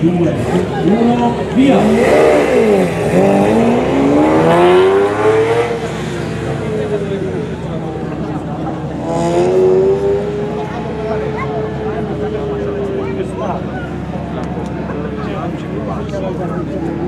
due, uno, via! Thank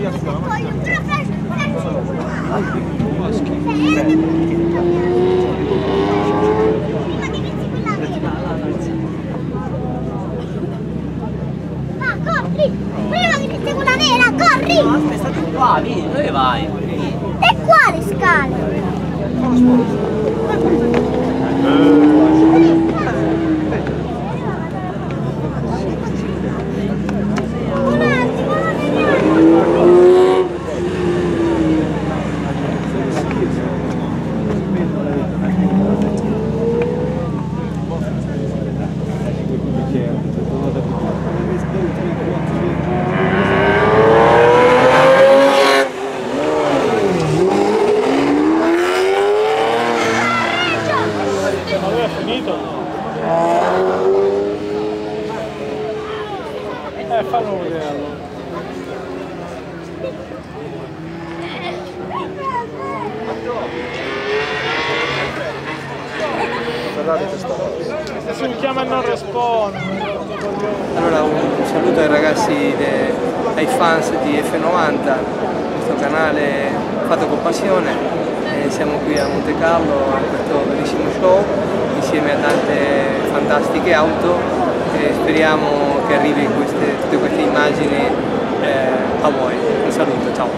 Va, corri! Prima che ti quella nera, corri! Aspetta, state qua, vieni, dove vai? E quale scale? Allora è finito? Eh, fallo vedere allora. Se mi chiama e non rispondo. Allora un saluto ai ragazzi, de- ai fans di F90, questo canale fatto con passione. Eh, siamo qui a Monte Carlo a questo bellissimo show insieme a tante fantastiche auto e speriamo che arrivi queste- tutte queste immagini eh, a voi. Un saluto, ciao!